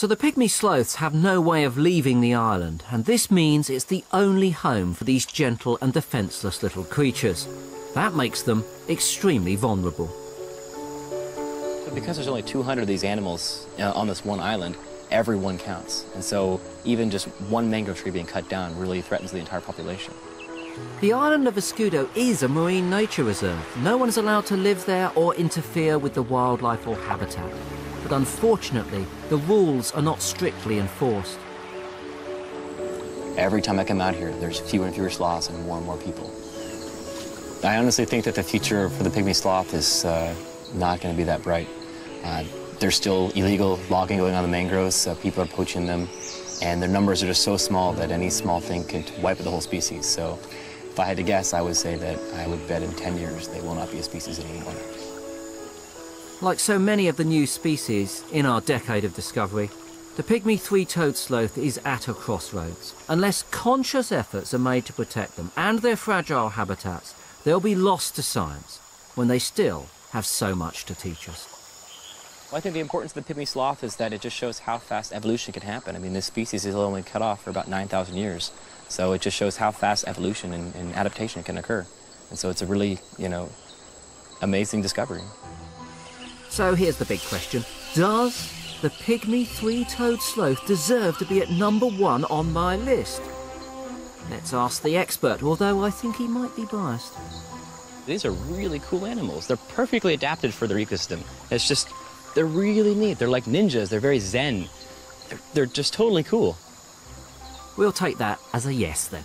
So the pygmy sloths have no way of leaving the island, and this means it's the only home for these gentle and defenceless little creatures. That makes them extremely vulnerable. Because there's only 200 of these animals uh, on this one island, everyone counts. And so even just one mangrove tree being cut down really threatens the entire population. The island of Escudo is a marine nature reserve. No one is allowed to live there or interfere with the wildlife or habitat. But unfortunately, the rules are not strictly enforced. Every time I come out here, there's fewer and fewer sloths and more and more people. I honestly think that the future for the pygmy sloth is uh, not going to be that bright. Uh, there's still illegal logging going on the mangroves. People are poaching them, and their numbers are just so small that any small thing could wipe out the whole species. So I had to guess, I would say that I would bet in 10 years they will not be a species anymore. Like so many of the new species in our decade of discovery, the pygmy three-toed sloth is at a crossroads. Unless conscious efforts are made to protect them and their fragile habitats, they'll be lost to science when they still have so much to teach us. Well, I think the importance of the pygmy sloth is that it just shows how fast evolution can happen. I mean, this species is only cut off for about 9,000 years. So it just shows how fast evolution and, and adaptation can occur. And so it's a really, you know, amazing discovery. So here's the big question. Does the pygmy three-toed sloth deserve to be at number one on my list? Let's ask the expert, although I think he might be biased. These are really cool animals. They're perfectly adapted for their ecosystem. It's just, they're really neat. They're like ninjas. They're very zen. They're, they're just totally cool. We'll take that as a yes then.